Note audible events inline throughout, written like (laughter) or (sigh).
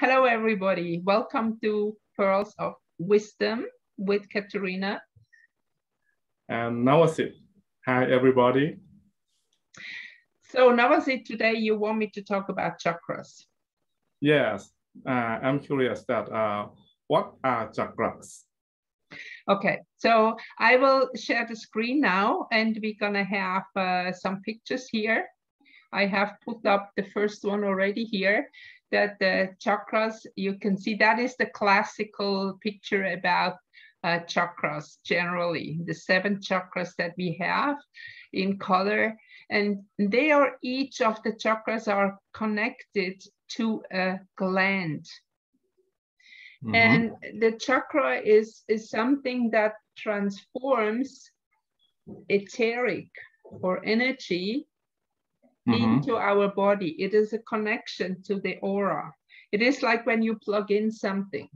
Hello, everybody. Welcome to Pearls of Wisdom with Katharina. And Navasit. Hi, everybody. So, Navasit, today you want me to talk about chakras. Yes, uh, I'm curious that uh, what are chakras? Okay, so I will share the screen now and we're gonna have uh, some pictures here. I have put up the first one already here that the chakras, you can see that is the classical picture about uh, chakras generally, the seven chakras that we have in color. And they are, each of the chakras are connected to a gland. Mm -hmm. And the chakra is, is something that transforms etheric or energy mm-hmm. into our body. It is a connection to the aura. It is like when you plug in something.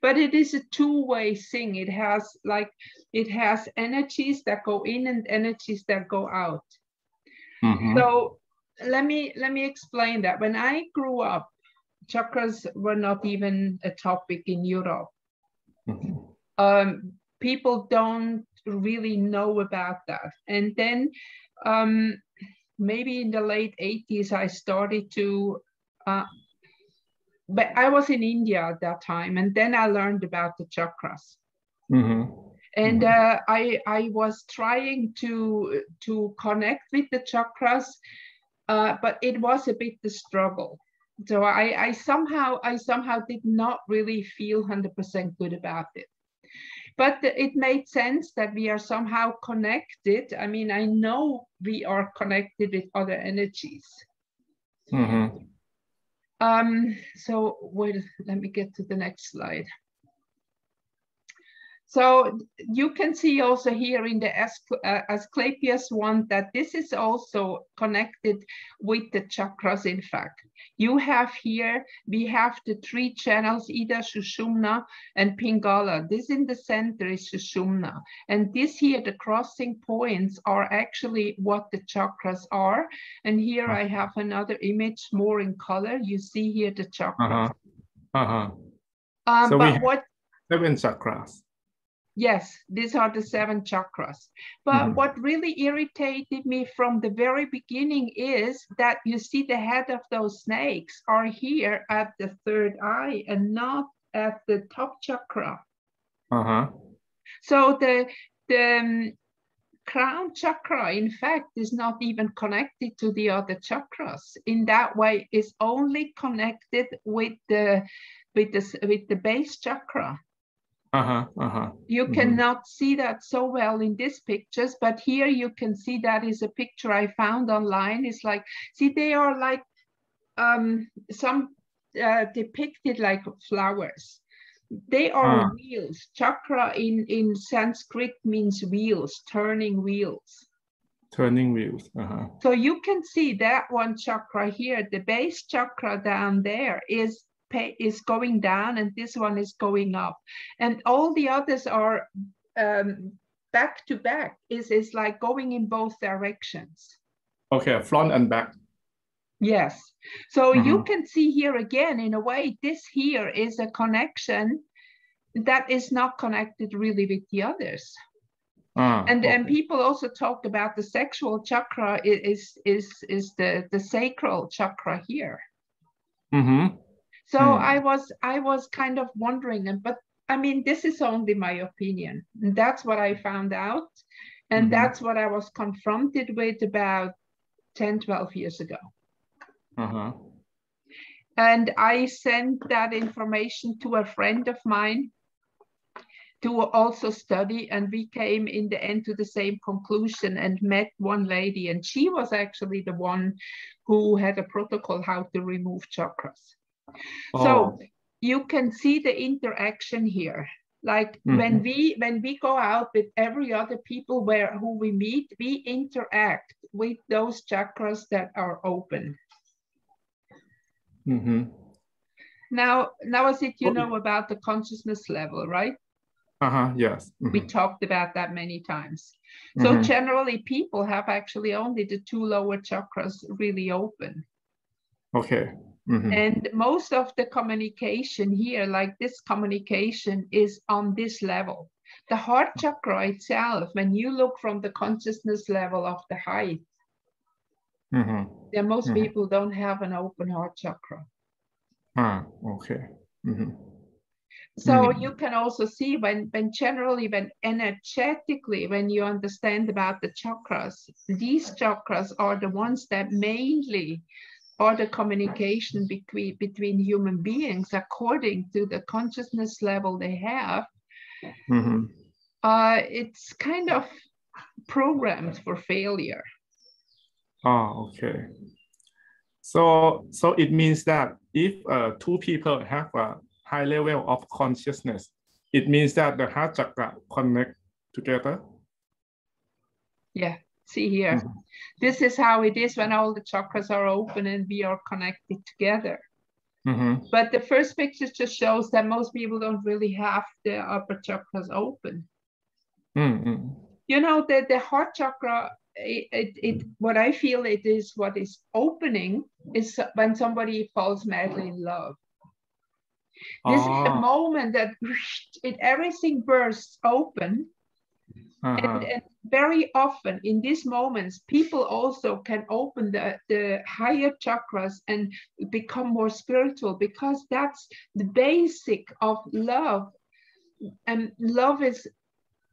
But it is a two-way thing. It has like it has energies that go in and energies that go out. Mm-hmm. So let me let me explain that. When I grew up, chakras were not even a topic in Europe. Mm-hmm. Um, people don't really know about that. And then um, maybe in the late 80s, I started to, uh, but I was in India at that time, and then I learned about the chakras. Mm-hmm. And mm-hmm. uh, I, I was trying to, to connect with the chakras, uh, but it was a bit the struggle. So I, I somehow I somehow did not really feel 100% good about it but it made sense that we are somehow connected. I mean, I know we are connected with other energies. Mm-hmm. Um, so wait, let me get to the next slide. So you can see also here in the uh, Asclepius one that this is also connected with the chakras, in fact. You have here, we have the three channels, Ida, Sushumna, and Pingala. This in the center is Sushumna. And this here, the crossing points are actually what the chakras are. And here I have another image more in color. You see here the chakras. Uh-huh. Uh-huh. Um, so but we have what seven chakras. Yes, these are the seven chakras. But mm-hmm. what really irritated me from the very beginning is that you see the head of those snakes are here at the third eye and not at the top chakra. Uh-huh. So the the um, crown chakra, in fact, is not even connected to the other chakras. In that way, is only connected with the with the with the base chakra. Uh-huh, uh-huh. You mm-hmm. cannot see that so well in these pictures, but here you can see that is a picture I found online. It's like, see, they are like um, some uh, depicted like flowers. They are uh. wheels. Chakra in, in Sanskrit means wheels, turning wheels. Turning wheels. Uh-huh. So you can see that one chakra here, the base chakra down there is pay is going down and this one is going up. And all the others are um, back to back, is, is like going in both directions. Okay, front and back. Yes. So mm-hmm. you can see here again, in a way, this here is a connection that is not connected really with the others. Ah, and okay. and people also talk about the sexual chakra is is is the the sacral chakra here. Mm-hmm. So mm. I was I was kind of wondering, but I mean, this is only my opinion. And that's what I found out. And mm-hmm. that's what I was confronted with about 10, 12 years ago. Uh-huh. And I sent that information to a friend of mine to also study. And we came in the end to the same conclusion and met one lady. And she was actually the one who had a protocol how to remove chakras. Oh. So you can see the interaction here. Like mm-hmm. when we when we go out with every other people where who we meet, we interact with those chakras that are open. Mm-hmm. Now, now, as it you know about the consciousness level, right? Uh-huh, yes. Mm-hmm. We talked about that many times. So mm-hmm. generally people have actually only the two lower chakras really open. Okay. Mhm. And most of the communication here, like this communication, is on this level. The heart chakra itself, when you look from the consciousness level of the height, Mhm. then most Mhm. people don't have an open heart chakra. Ah, okay. Mhm. So Mm. you can also see when, when generally, when energetically, when you understand about the chakras, these chakras are the ones that mainly are the communication between between human beings according to the consciousness level they have. Mhm. Uh, it's kind of programmed for failure. Oh, okay. So, so it means that if uh, two people have a high level of consciousness, it means that the heart chakra connect together. Yeah, see here. Mhm. This is how it is when all the chakras are open and we are connected together. Mhm. But the first picture just shows that most people don't really have the upper chakras open. Mm-hmm. You know, the, the heart chakra, it, it, it what I feel it is what is opening is when somebody falls madly in love. This is the Ah, moment that (laughs) it everything bursts open uh-huh. and, and very often in these moments people also can open the, the higher chakras and become more spiritual because that's the basic of love and love is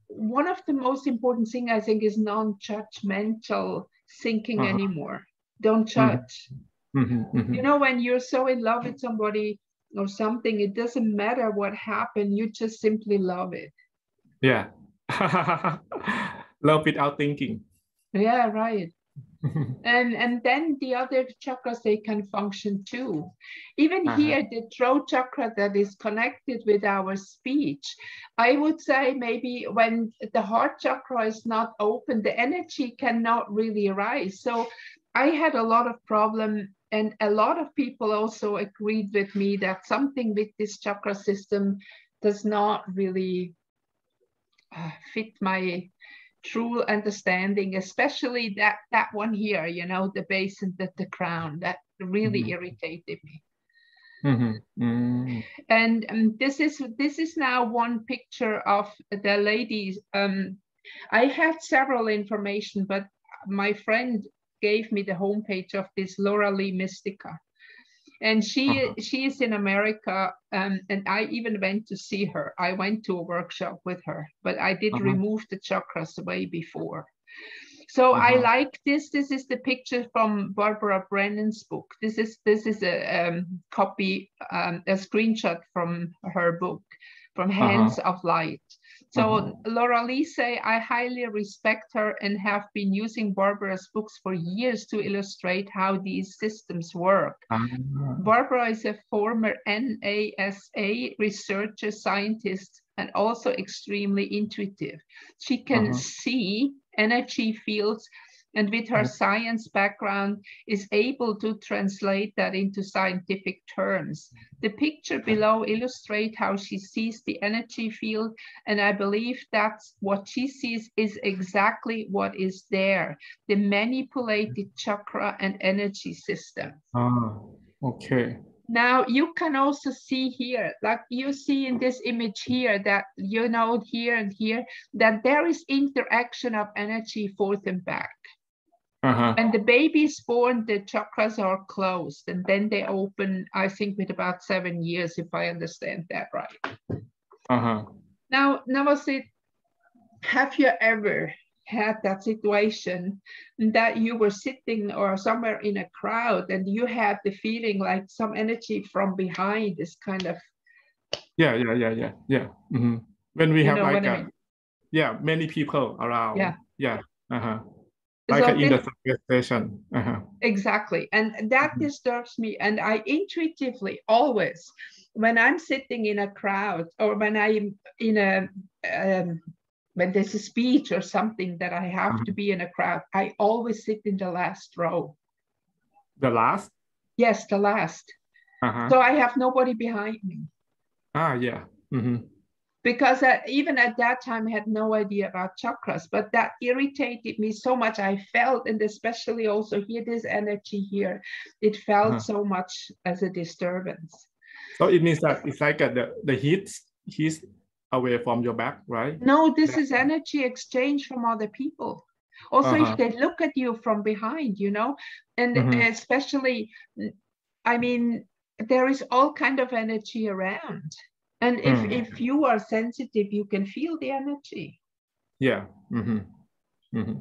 one of the most important thing i think is non-judgmental thinking Uh-huh. anymore don't judge Mhm, mhm. you know when you're so in love with somebody or something it doesn't matter what happened you just simply love it Yeah. (laughs) Love without thinking. yeah right (laughs) and and then the other chakras they can function too even Uh-huh. here the throat chakra that is connected with our speech i would say maybe when the heart chakra is not open the energy cannot really rise so i had a lot of problem and a lot of people also agreed with me that something with this chakra system does not really fit my true understanding, especially that that one here, you know, the base and the, the crown, that really Mhm. irritated me. Mhm, mm. And um, this is this is now one picture of the ladies. Um, I had several information, but my friend gave me the homepage of this Laura Lee Mystica. And she Uh-huh. she is in America, um, and I even went to see her. I went to a workshop with her, but I did Uh-huh. remove the chakras way before. So I Uh-huh. like this. This is the picture from Barbara Brennan's book. This is this is a um, copy, um, a screenshot from her book, from Hands of Light. So Uh-huh. Laura Lee say, I highly respect her and have been using Barbara's books for years to illustrate how these systems work. Ah, Barbara is a former NASA researcher, scientist, and also extremely intuitive. She can Uh-huh. see energy fields and with her Mhm. science background is able to translate that into scientific terms. The picture below illustrate how she sees the energy field and I believe that's what she sees is exactly what is there, the manipulated chakra and energy system. ah, okay. Now you can also see here, like you see in this image here that you know here and here, that there is interaction of energy forth and back. Uh-huh. When the baby is born, the chakras are closed and then they open, I think with about seven years, if I understand that right. Uh-huh. Now, Navasit, have you ever had that situation that you were sitting or somewhere in a crowd and you had the feeling like some energy from behind is kind of Yeah, yeah, yeah, yeah, yeah. Mhm. When we You have like what I mean. yeah, many people around. Yeah. Yeah. Uh-huh. Like So uh, in the subway station. Uh-huh. Exactly. And that Mhm. disturbs me. And I intuitively always, when I'm sitting in a crowd or when I'm in a, um, when there's a speech or something that I have to be in a crowd, I always sit in the last row. The last. Yes, the last. Uh-huh. So I have nobody behind me. ah, yeah. Mhm. Because uh, even at that time I had no idea about chakras, but that irritated me so much. I felt, and especially also here, this energy here, it felt Uh-huh. so much as a disturbance. So it means that it's like uh, the the heat heat away from your back, right? No, this is energy exchange from other people. Also, Uh-huh. if they look at you from behind, you know, and Mhm. especially, I mean, there is all kind of energy around. And if, Mm. if you are sensitive, you can feel the energy. Yeah. Mm-hmm. Mm-hmm.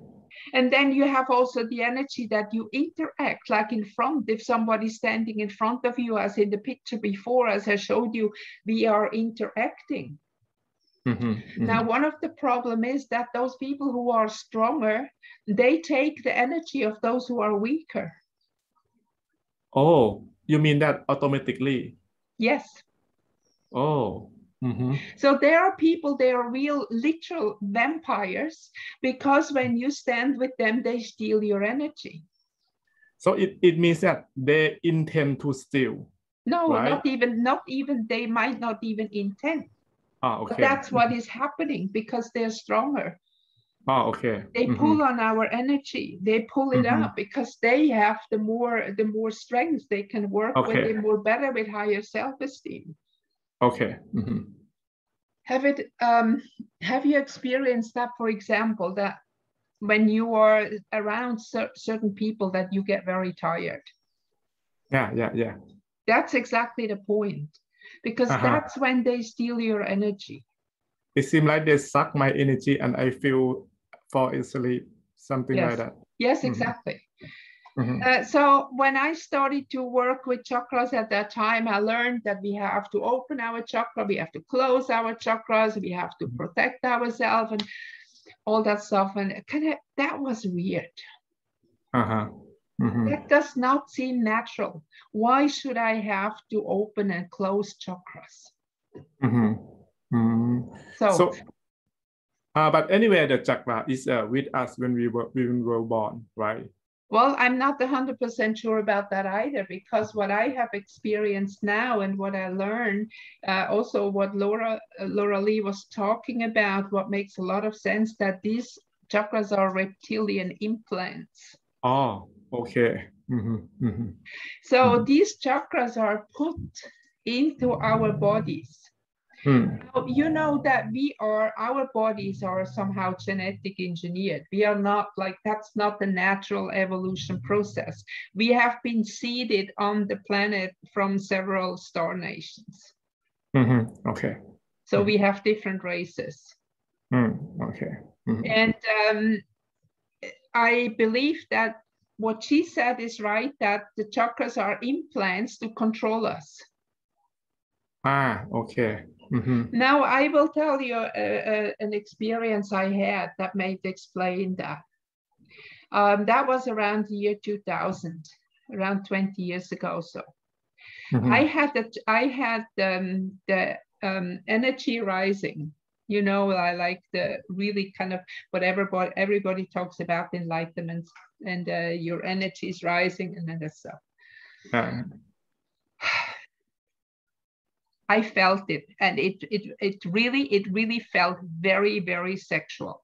And then you have also the energy that you interact, like in front, if somebody's standing in front of you, as in the picture before, as I showed you, we are interacting. Mm-hmm. Now, one of the problem is that those people who are stronger, they take the energy of those who are weaker. Oh, you mean that automatically? Yes. Oh. Mm-hmm. So there are people, they are real literal vampires because when you stand with them, they steal your energy. So it, it means that they intend to steal. No, Right. not even, not even, they might not even intend. Ah, But okay. that's what is happening because they're stronger. Ah, okay. They Mhm. pull on our energy. They pull it Mhm. up because they have the more the more strength they can work with. Okay. They're more better with higher self-esteem. Okay. Mhm. Have it um have you experienced that, for example, that when you are around cer- certain people that you get very tired? Yeah, yeah, yeah. That's exactly the point. Because Uh-huh. that's when they steal your energy. It seems like they suck my energy and I feel fall asleep, something Yes. like that. Yes, Mhm. exactly. Mhm. Uh, so when I started to work with chakras at that time, I learned that we have to open our chakra, we have to close our chakras, we have to protect ourselves and all that stuff. And kind of that was weird. Uh-huh. Mhm. That does not seem natural. Why should I have to open and close chakras? Mhm. Mhm. So, So, uh, but anyway, the chakra is uh, with us when we were when we were born, right? Well, I'm not 100% sure about that either, because what I have experienced now and what I learned, uh, also what Laura, uh, Laura Lee was talking about, what makes a lot of sense that these chakras are reptilian implants. Oh, okay. Mhm. Mhm. So Mhm. these chakras are put into our bodies. Mm. Now, You know that we are, our bodies are somehow genetic engineered. We are not like, that's not the natural evolution process. We have been seeded on the planet from several star nations. Mhm. Okay. So Mhm. we have different races. Mm. Okay. Mhm. And um, I believe that what she said is right, that the chakras are implants to control us. Ah, okay. Mhm. Now I will tell you uh, uh, an experience I had that may explain that. Um, that was around the year 2000, around 20 years ago. So Mhm. I had that. I had um, the um, energy rising. You know, I like the really kind of what everybody everybody talks about enlightenment and uh, your energy is rising and then that stuff. (sighs) (sighs) (sighs) I felt it, and it it it really it really felt very very sexual.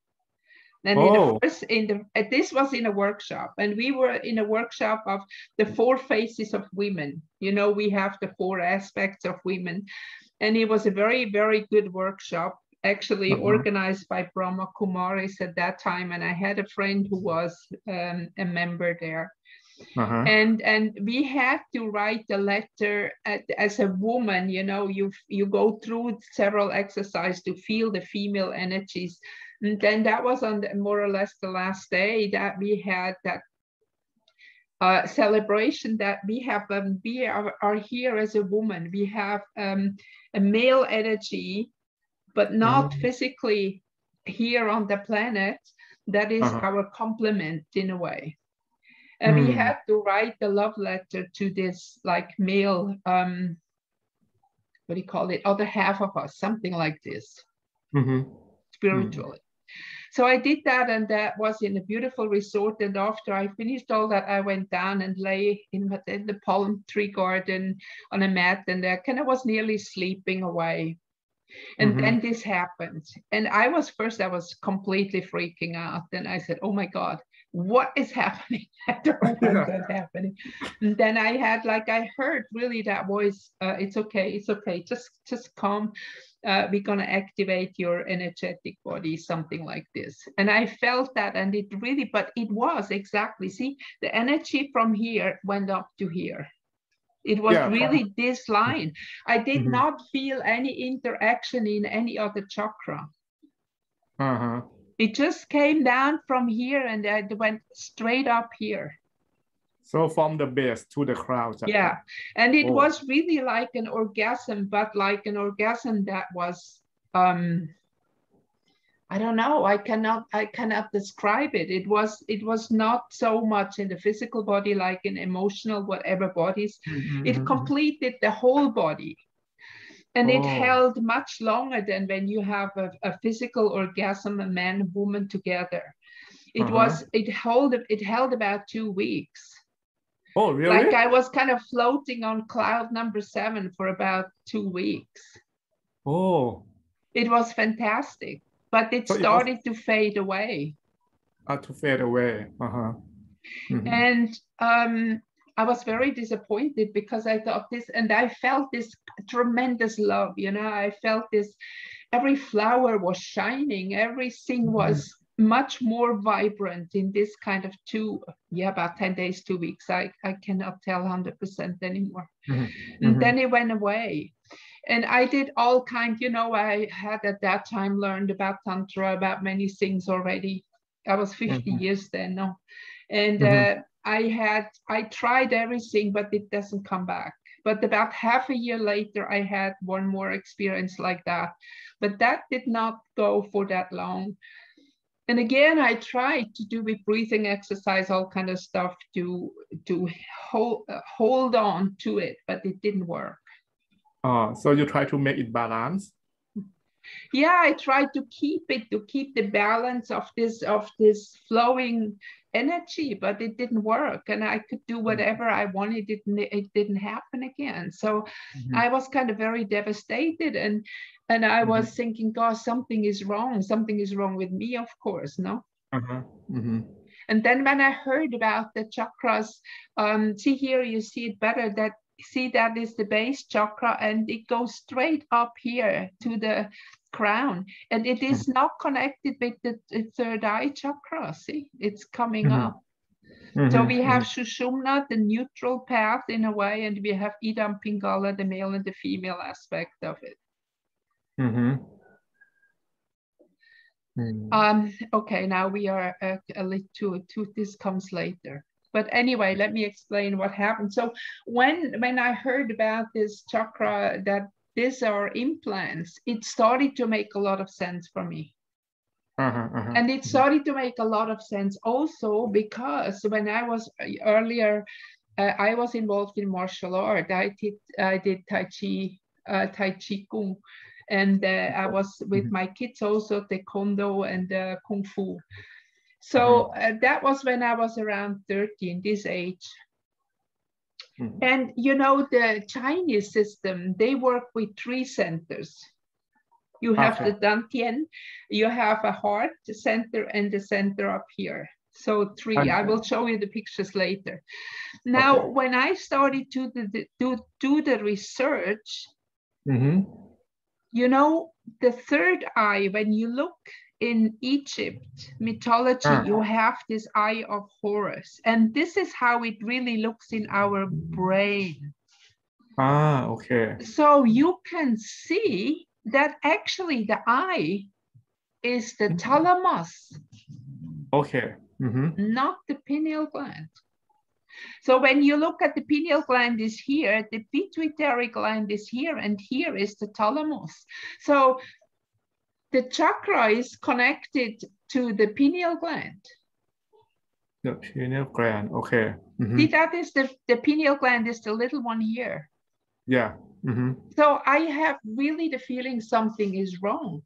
And in Oh. the first, in the this was in a workshop, and we were in a workshop of the four faces of women. You know, we have the four aspects of women, and it was a very very good workshop, actually Mhm. organized by Brahma Kumaris at that time. And I had a friend who was um, a member there uh-huh. and and we had to write a letter at, as a woman you know you you go through several exercises to feel the female energies and then that was on the, more or less the last day that we had that uh, celebration that we have um, we are, are here as a woman we have um, a male energy but not Mm. physically here on the planet that is Uh-huh. our complement in a way and we Hmm. had to write the love letter to this like male um what do you call it other half of us something like this Mhm. spiritually so i did that and that was in a beautiful resort and after i finished all that i went down and lay in, the- in the palm tree garden on a mat and i kind of was nearly sleeping away And Mhm. then this happened. And I was first, I was completely freaking out. Then I said, Oh my God, what is (laughs) happening? I don't (laughs) know what's happening. And then I had like I heard really that voice, uh, it's okay, it's okay, just just come. Uh, we're gonna activate your energetic body, something like this. And I felt that, and it really, but it was exactly, see, the energy from here went up to here. It was Yeah, really this line. I did Mhm. not feel any interaction in any other chakra. Uh-huh. It just came down from here and it went straight up here. So from the base to the chakra. Yeah. And it Oh. was really like an orgasm, but like an orgasm that was um I don't know. I cannot I cannot describe it. It was it was not so much in the physical body like in emotional whatever bodies. Mhm, It mhm, completed the whole body. And it Oh. held much longer than when you have a, a physical orgasm, a man and woman together. It Uh-huh. was it held it held about two weeks. Oh, really? Like I was kind of floating on cloud number seven for about two weeks. oh, It was fantastic, but it So it was- started to fade away. uh, to fade away. Uh-huh. Mhm. And um, I was very disappointed because I thought this, and I felt this tremendous love. You know, I felt this. Every flower was shining. Everything Mhm. was much more vibrant in this kind of two, yeah, about ten days, two weeks. I I cannot tell hundred percent anymore. Mhm, And mhm. then it went away. And I did all kind, you know, I had at that time learned about Tantra, about many things already. I was 50 Mhm. years then, no. And Mhm. uh, I had, I tried everything, but it doesn't come back. But about half a year later, I had one more experience like that. But that did not go for that long. And again, I tried to do with breathing exercise, all kind of stuff to to hold hold on to it, but it didn't work. Uh, so you try to make it balance. Yeah i tried to keep it to keep the balance of this of this flowing energy but it didn't work and i could do whatever i wanted it it didn't happen again so Mhm. i was kind of very devastated and and i was thinking god something is wrong something is wrong with me of course no Uh-huh. Mhm. and then when I heard about the chakras, um, see here, you see it better that see that is the base chakra and it goes straight up here to the crown and it is not connected with the, the third eye chakra. See, it's coming Mhm. up. So Mhm, we have Sushumna, the neutral path in a way, and we have Ida and Pingala, the male and the female aspect of it. mhm. Mm. Um, okay, now we are uh, a little too, too, this comes later. But anyway, let me explain what happened. So when when I heard about this chakra that these are implants, it started to make a lot of sense for me. Uh-huh, uh-huh. And it started to make a lot of sense also because when I was uh, earlier, uh, I was involved in martial art. I did I did Tai Chi, uh, Tai Chi Kung, and uh, I was with Mhm. my kids also Taekwondo and uh, Kung Fu. So uh, that was when I was around 13, this age. Mhm. And you know, the Chinese system, they work with three centers. You have Okay. the Dantian, you have a heart center, and the center up here. So three, I will show you the pictures later. Now, Okay. when I started to do the, do, do the research, Mhm. you know, the third eye, when you look in Egypt mythology, Ah. you have this eye of Horus. And this is how it really looks in our brain. Ah, okay. So you can see that actually the eye is the Mhm. thalamus, Okay. Mhm. not the pineal gland. So when you look at the pineal gland is here, the pituitary gland is here, and here is the thalamus. So the chakra is connected to the pineal gland. The pineal gland. Okay. Mhm. See, that is the, the pineal gland is the little one here. Yeah. Mhm. So I have really the feeling something is wrong.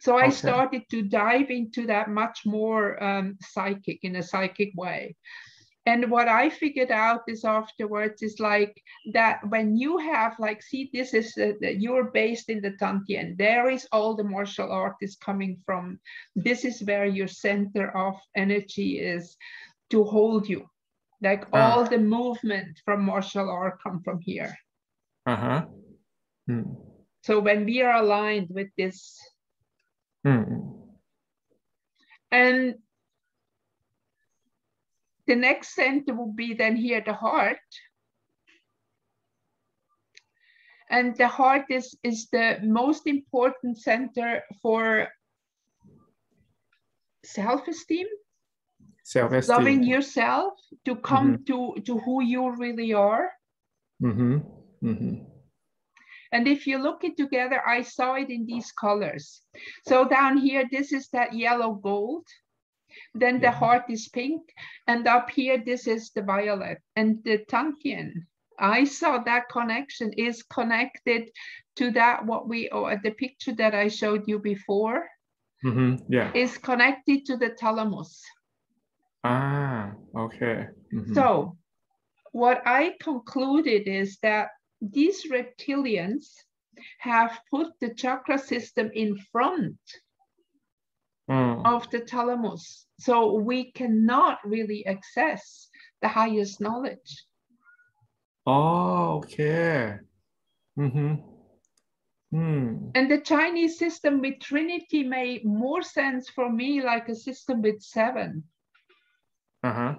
So I Okay. started to dive into that much more um, psychic in a psychic way. And what I figured out is afterwards is like that when you have like, see, this is, uh, you're based in the Tantien. There is all the martial art is coming from. This is where your center of energy is to hold you. Like uh. all the movement from martial art come from here. Uh-huh. Hmm. So when we are aligned with this, hmm. and the next center will be then here the heart. And the heart is, is the most important center for self-esteem. Self-esteem. Loving yourself to come mm -hmm. to, to who you really are. Mm-hmm. Mm-hmm. And if you look it together, I saw it in these colors. So down here, this is that yellow gold. Then the heart is pink. And up here, this is the violet. And the Tantien, I saw that connection is connected to that, what we, or the picture that I showed you before. Mm-hmm. Yeah. Is connected to the thalamus. Ah, okay. Mm-hmm. So what I concluded is that these reptilians have put the chakra system in front mm. of the thalamus. So we cannot really access the highest knowledge. Oh, okay. Mm-hmm. Mm. And the Chinese system with Trinity made more sense for me like a system with seven. Uh-huh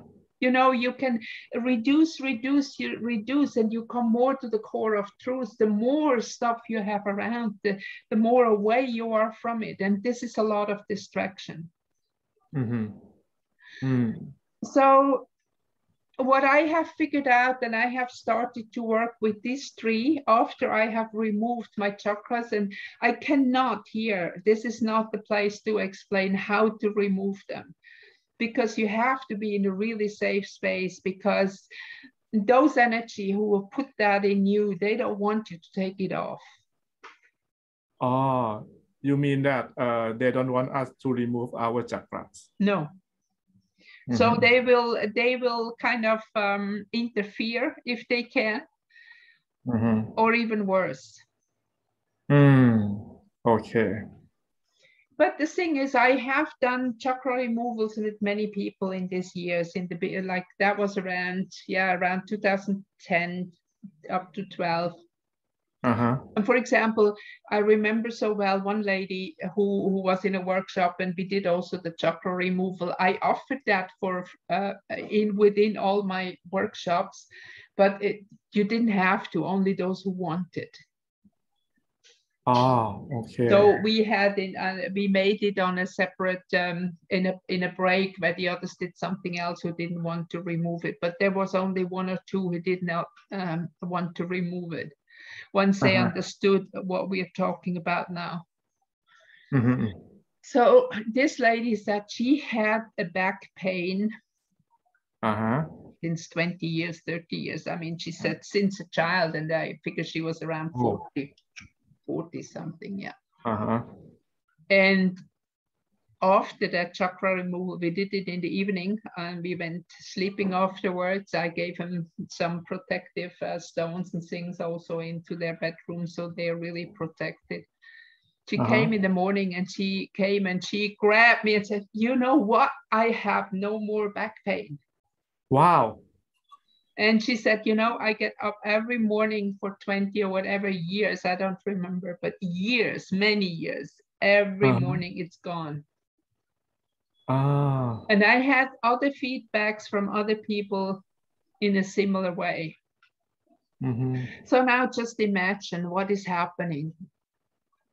you know you can reduce reduce you reduce and you come more to the core of truth the more stuff you have around the, the more away you are from it and this is a lot of distraction mm-hmm. mm. so what i have figured out and i have started to work with these three after i have removed my chakras and i cannot here this is not the place to explain how to remove them because you have to be in a really safe space because those energy who will put that in you, they don't want you to take it off. Oh, you mean that uh, they don't want us to remove our chakras? No. Mm-hmm. So they will they will kind of um, interfere if they can, mm-hmm. or even worse. Mm. Okay but the thing is, I have done chakra removals with many people in these years. In the like that was around yeah around 2010 up to 12. Uh-huh. And for example, I remember so well one lady who, who was in a workshop and we did also the chakra removal. I offered that for uh, in within all my workshops, but it, you didn't have to, only those who wanted. Oh, okay. So we had in uh, we made it on a separate um, in a in a break where the others did something else who didn't want to remove it, but there was only one or two who did not um, want to remove it once they uh-huh. understood what we are talking about now. Mm-hmm. So this lady said she had a back pain. Uh-huh since 20 years, 30 years. I mean, she said since a child, and I figure she was around 40. Oh. 40 something, yeah. Uh-huh. And after that chakra removal, we did it in the evening and we went sleeping afterwards. I gave him some protective uh, stones and things also into their bedroom so they're really protected. She uh-huh. came in the morning and she came and she grabbed me and said, You know what? I have no more back pain. Wow. And she said, you know, I get up every morning for 20 or whatever years, I don't remember, but years, many years, every uh-huh. morning it's gone. Ah. And I had other feedbacks from other people in a similar way. Mm-hmm. So now just imagine what is happening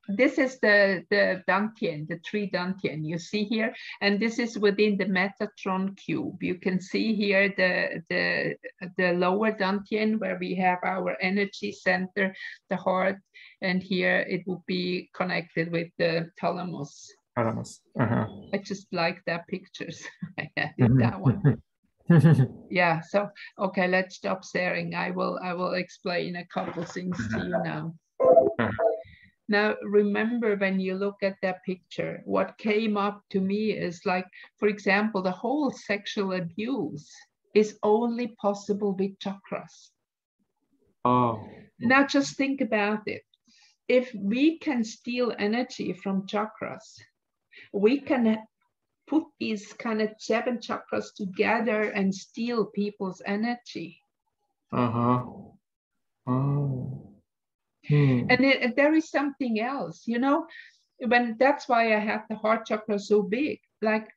this is the, the Dantian, the tree Dantian you see here, and this is within the Metatron cube. You can see here the, the, the lower Dantian where we have our energy center, the heart, and here it will be connected with the thalamus. Thalamus. Uh-huh. I just like that pictures. (laughs) Mm-hmm. that one. (laughs) yeah, so okay, let's stop staring. I will I will explain a couple things to you now. Now, remember when you look at that picture, what came up to me is like, for example, the whole sexual abuse is only possible with chakras. Oh. Now just think about it. If we can steal energy from chakras, we can put these kind of seven chakras together and steal people's energy. Uh-huh. Oh. Hmm. And it, there is something else, you know, when that's why I have the heart chakra so big. Like,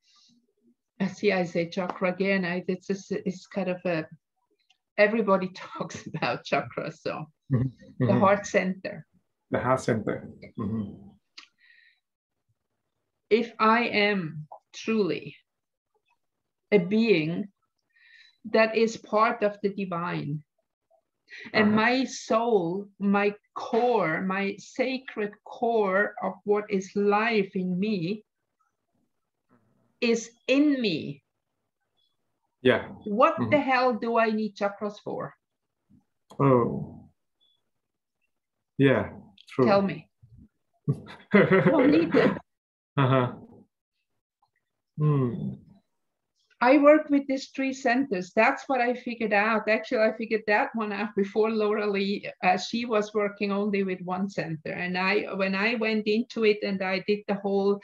I see, I say chakra again. I, it's just, it's kind of a, everybody (laughs) talks about chakra. So Mhm. the heart center. The heart center. Mhm. If I am truly a being that is part of the divine, and Uh-huh. my soul, my core, my sacred core of what is life in me is in me. Yeah. What Mhm. the hell do I need chakras for? Oh. Yeah. True. Tell me. (laughs) Don't need them. uh-huh. Hmm. I work with these three centers. That's what I figured out. Actually, I figured that one out before Laura Lee. Uh, she was working only with one center, and I, when I went into it and I did the whole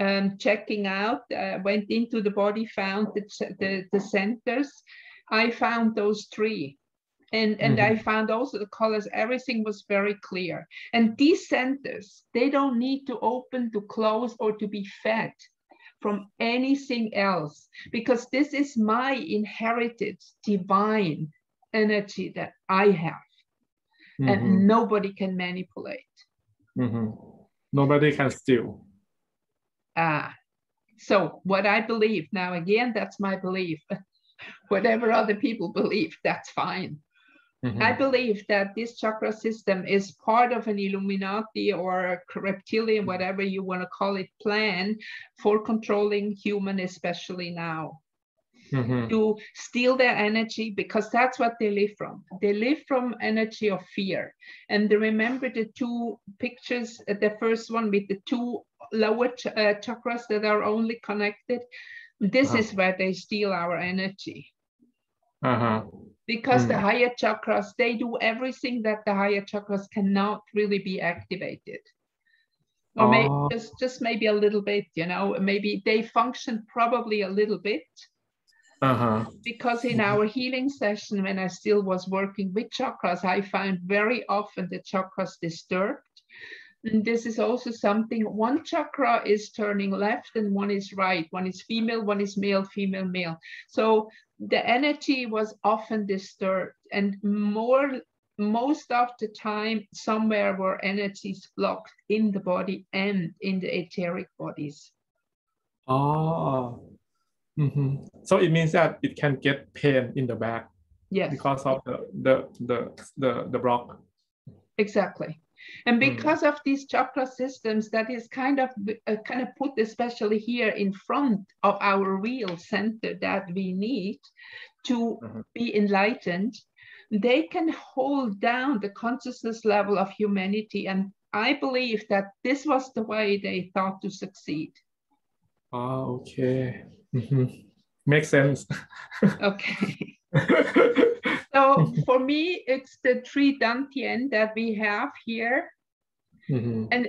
um, checking out, uh, went into the body, found the, the the centers. I found those three, and and I found also the colors. Everything was very clear. And these centers, they don't need to open, to close, or to be fed from anything else because this is my inherited divine energy that I have Mhm. and nobody can manipulate. Mhm. Nobody can steal. Ah, so what I believe now again, that's my belief. (laughs) Whatever other people believe, that's fine. Mhm. I believe that this chakra system is part of an Illuminati or a reptilian, whatever you want to call it, plan for controlling human, especially now. Mhm. to steal their energy because that's what they live from. They live from energy of fear. And remember the two pictures, uh, the first one with the two lower ch- uh, chakras that are only connected. This Uh-huh. is where they steal our energy Uh-huh. Because the Mm. higher chakras, they do everything that the higher chakras cannot really be activated. Or maybe Oh. just, just maybe a little bit, you know, maybe they function probably a little bit, Uh-huh. because in our healing session, when I still was working with chakras, I found very often the chakras disturbed. And this is also something, one chakra is turning left and one is right. One is female, one is male, female, male. So the energy was often disturbed and more, most of the time, somewhere were energies blocked in the body and in the etheric bodies. Oh. Mhm. So it means that it can get pain in the back Yes. because of the the the the, the block. Exactly. And Mm. because of these chakra systems, that is kind of uh, kind of put especially here in front of our real center that we need to Mhm. be enlightened, they can hold down the consciousness level of humanity. And I believe that this was the way they thought to succeed. Oh, okay. Mhm. Makes sense. (laughs) Okay. (laughs) So (laughs) for me, it's the three Dantien that we have here. Mhm. and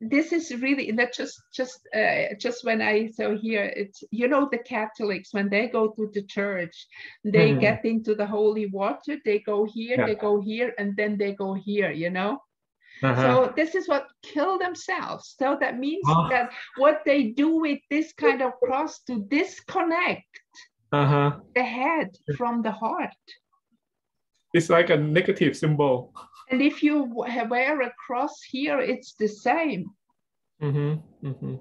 this is really that just just uh, just when i so here it's you know the catholics when they go to the church they Mhm. get into the holy water they go here Yeah. they go here and then they go here you know Uh-huh. so this is what kill themselves so that means Ah. that what they do with this kind of cross to disconnect Uh-huh. the head from the heart It's like a negative symbol. and if you wear a cross here it's the same Mm-hmm. Mm-hmm.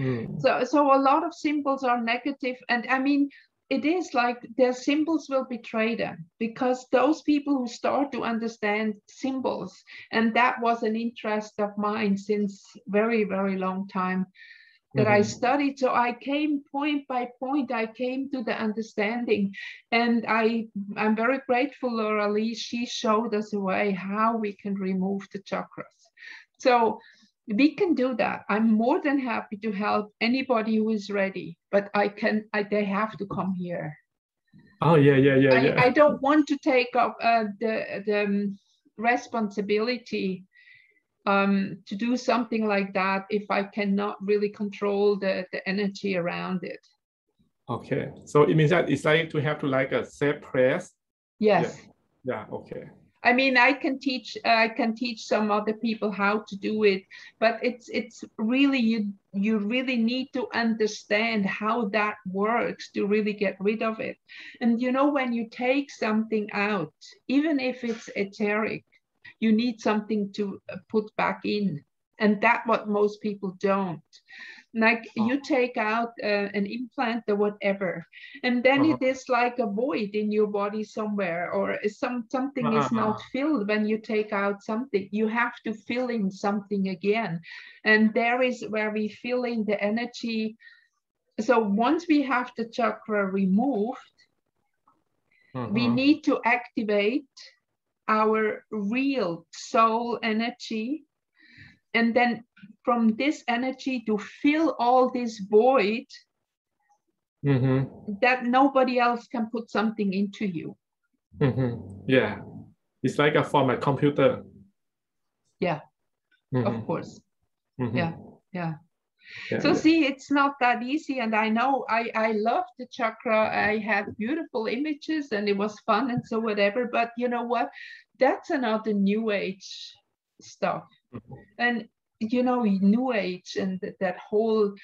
Mm. So, so a lot of symbols are negative, and I mean, it is like their symbols will betray them because those people who start to understand symbols, and that was an interest of mine since very, very long time that I Mhm. studied. So I came point by point, I came to the understanding, and I I'm very grateful, Laura Lee. She showed us a way how we can remove the chakras. So we can do that. I'm more than happy to help anybody who is ready, but I can. I, they have to come here. Oh yeah, yeah, yeah, I, yeah. I don't want to take up uh, the the um, responsibility um, to do something like that if I cannot really control the, the energy around it. Okay, so it means that it's like to have to like a set press. Yes. Yeah. Okay. I mean, I can teach. I can teach some other people how to do it, but it's it's really you you really need to understand how that works to really get rid of it. And you know, when you take something out, even if it's etheric, you need something to uh, put back in, and that what most people don't like Oh. you take out uh, an implant or whatever and then Uh-huh. it is like a void in your body somewhere or some something is not Uh-huh. filled when you take out something you have to fill in something again and there is where we fill in the energy so once we have the chakra removed we Mhm. need to activate our real soul energy and then from this energy to fill all this void Mhm. that nobody else can put something into you Mhm. Yeah, it's like a form of computer. Yeah, Mhm. of course Mhm. yeah, yeah. Yeah, so see it's not that easy and i know i i love the chakra. I had beautiful images and it was fun and so whatever but you know what? That's another new age stuff. Mhm. and you know new age and th- that whole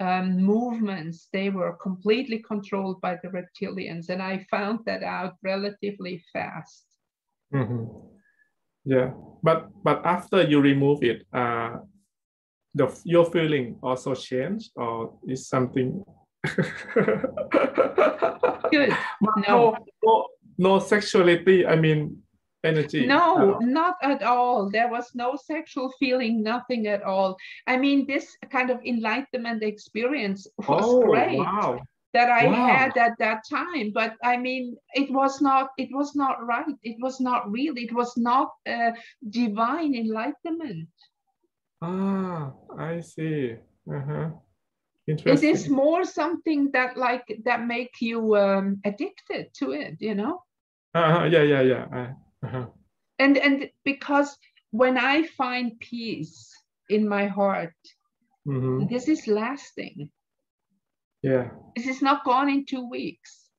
um, movements they were completely controlled by the reptilians and i found that out relatively fast. Mhm. Yeah, but but after you remove it, uh, the your feeling also change or is something? good (laughs) No. no, no, no sexuality. I mean, energy. No, Uh, not at all. There was no sexual feeling, nothing at all. I mean, this kind of enlightenment experience was oh great wow! that I Wow. had at that time. But I mean, it was not, it was not right. It was not real. It was not uh, divine enlightenment. Ah, I see. Uh-huh. Interesting. is more something that like that make you um, addicted to it, you know? Uh-huh. Yeah, yeah, yeah. Uh, uh-huh. and and because when i find peace in my heart Mhm. this is lasting Yeah. this is not gone in two weeks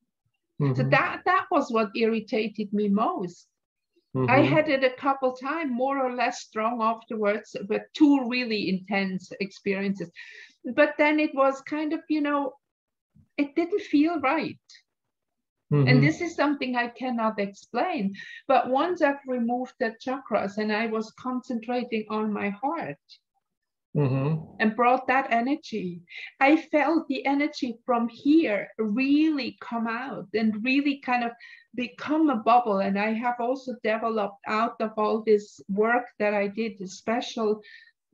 so Mhm. that that was what irritated me most i Mhm. had it a couple times more or less strong afterwards but two really intense experiences but then it was kind of you know it didn't feel right Mhm. And this is something I cannot explain. But once I've removed the chakras and I was concentrating on my heart Mhm. and brought that energy, I felt the energy from here really come out and really kind of become a bubble. And I have also developed out of all this work that I did, the special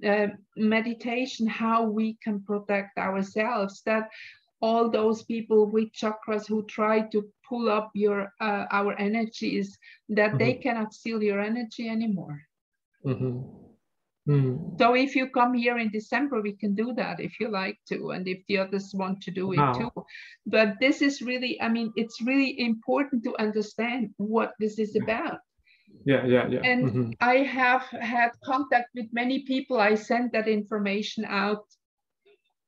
uh, meditation, how we can protect ourselves, that all those people with chakras who try to pull up your uh, our energies that they cannot steal your energy anymore Mhm. Mm. so if you come here in december we can do that if you like to and if the others want to do it Wow. too but this is really i mean it's really important to understand what this is about Yeah, yeah, yeah. And- Mhm. i have had contact with many people i sent that information out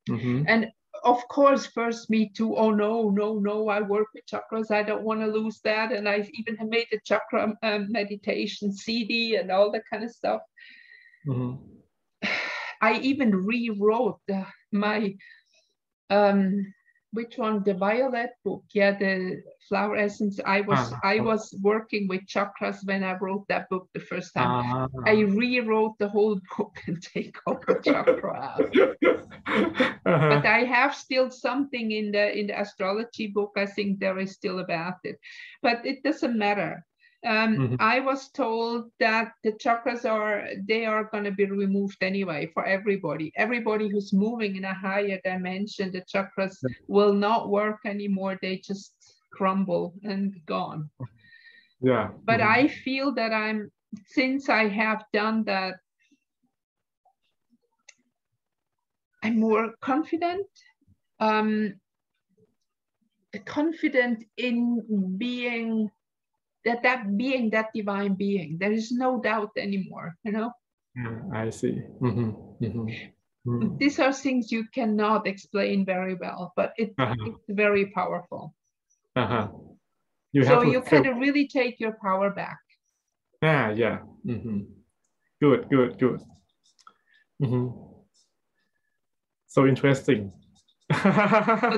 Mhm. And of course, first me too. Oh no, no, no! I work with chakras. I don't want to lose that. And I even have made a chakra um, meditation CD and all that kind of stuff. Mhm. I even rewrote the, my um, which one? The violet book. Yeah, the flower essence. I was Ah, I was working with chakras when I wrote that book the first time. Ah. I rewrote the whole (laughs) book and take all the chakra out. Uh-huh. but I have still something in the in the astrology book. I think there is still about it, but it doesn't matter. Um, Mhm. I was told that the chakras are they are going to be removed anyway for everybody. Everybody who's moving in a higher dimension, the chakras Yeah. will not work anymore. They just crumble and gone. yeah. But Mhm. I feel that I'm since I have done that, I'm more confident. Um, confident in being that that being that divine being there is no doubt anymore you know yeah, i see mm-hmm. Mm-hmm. Mm. these are things you cannot explain very well but it, uh-huh. it's very powerful uh-huh. you so you kind of really take your power back ah yeah mm-hmm. good good good mm-hmm. so interesting so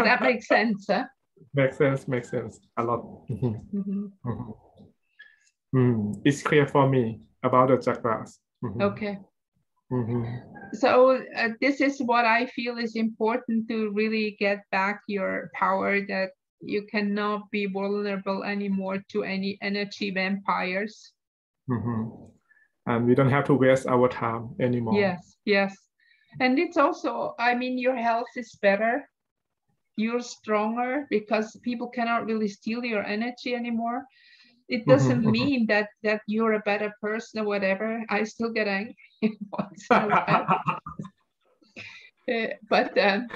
that makes sense huh? (laughs) makes sense makes sense a lot mm-hmm. Mm, it's clear for me about the chakras. Mm-hmm. Okay. Mm-hmm. So uh, this is what I feel is important to really get back your power that you cannot be vulnerable anymore to any energy vampires. Mm-hmm. And we don't have to waste our time anymore. Yes, yes. And it's also, I mean, your health is better. You're stronger because people cannot really steal your energy anymore it mm-hmm, doesn't mm-hmm. mean that that you're a better person or whatever. I still get angry (laughs) once in a while. (laughs) uh, but um,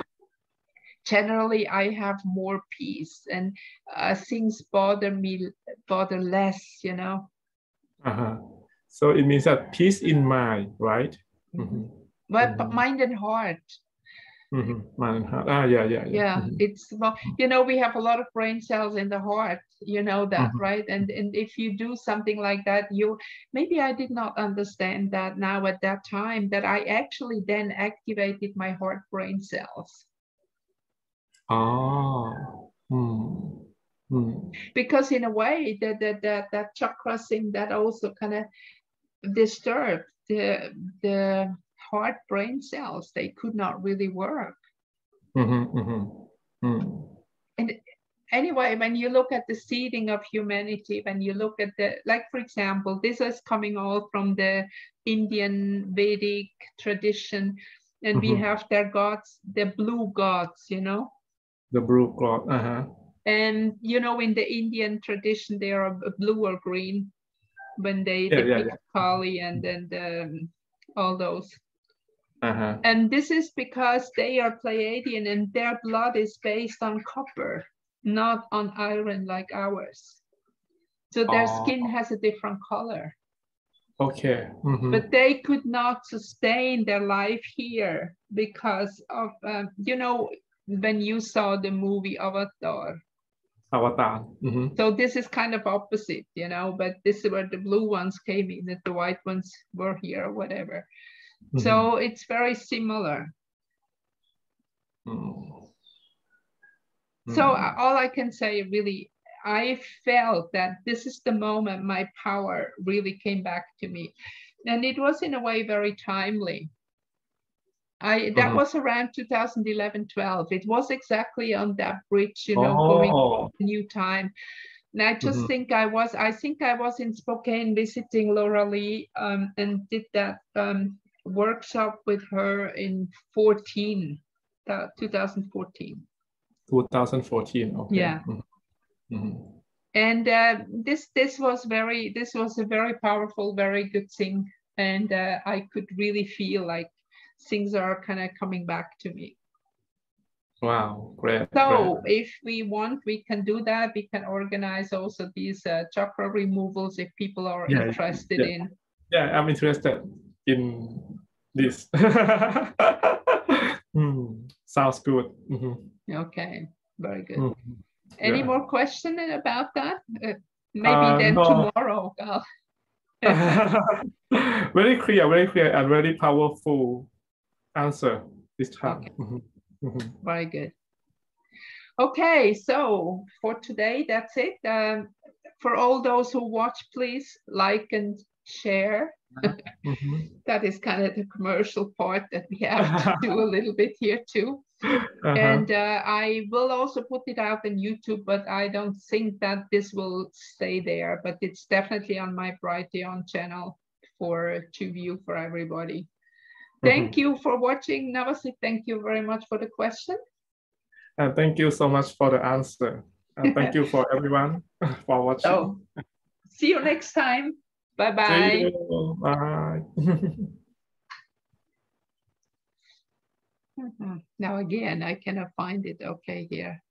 generally, I have more peace and uh, things bother me bother less. You know. Uh-huh. So it means that peace in mind, right? Mm-hmm. But, but mm-hmm. mind and heart. Mm-hmm. Ah, yeah, yeah, yeah. Yeah, mm-hmm. it's well, you know, we have a lot of brain cells in the heart. You know that, mm-hmm. right? And and if you do something like that, you maybe I did not understand that now at that time that I actually then activated my heart brain cells. Oh. Hmm. Hmm. Because in a way, that that that that chakra thing that also kind of disturbed the the heart brain cells they could not really work mm-hmm, mm-hmm. Mm. and anyway when you look at the seeding of humanity when you look at the like for example this is coming all from the indian vedic tradition and mm-hmm. we have their gods the blue gods you know the blue god uh-huh. and you know in the indian tradition they are blue or green when they yeah, depict yeah, yeah. kali and then um, all those uh-huh. And this is because they are Pleiadian and their blood is based on copper, not on iron like ours. So their oh. skin has a different color. Okay. Mm-hmm. But they could not sustain their life here because of, um, you know, when you saw the movie Avatar. Avatar. Mm-hmm. So this is kind of opposite, you know, but this is where the blue ones came in, and the white ones were here or whatever. Mm-hmm. So it's very similar. Mm-hmm. So all I can say really, I felt that this is the moment my power really came back to me. And it was in a way very timely. I that uh-huh. was around 2011, 12. It was exactly on that bridge, you know, oh. going new time. And I just mm-hmm. think I was, I think I was in Spokane visiting Laura Lee um, and did that um, workshop with her in 14, uh, 2014. 2014, okay. Yeah. Mm-hmm. mm-hmm. And uh, this this was very this was a very powerful, very good thing, and uh, I could really feel like things are kind of coming back to me. Wow, great. So great. if we want, we can do that. We can organize also these uh, chakra removals if people are yeah, interested yeah. in. Yeah, I'm interested in this. (laughs) mm, sounds good. Mm-hmm. Okay, very good. Mm-hmm. Any yeah. more question about that? Uh, maybe uh, then no. tomorrow. (laughs) very clear, very clear, and very powerful answer this time. Okay. Mm-hmm. mm-hmm. Very good. Okay, so for today, that's it. Um, for all those who watch, please like and share mm-hmm. (laughs) that is kind of the commercial part that we have to (laughs) do a little bit here too. Uh-huh. And uh, I will also put it out on YouTube, but I don't think that this will stay there. But it's definitely on my Brighteon channel for to view for everybody. Thank mm-hmm. you for watching, Navasit. Thank you very much for the question. And thank you so much for the answer. And thank (laughs) you for everyone for watching. So, see you next time. Bye bye. (laughs) Bye. Now again, I cannot find it. Okay, here.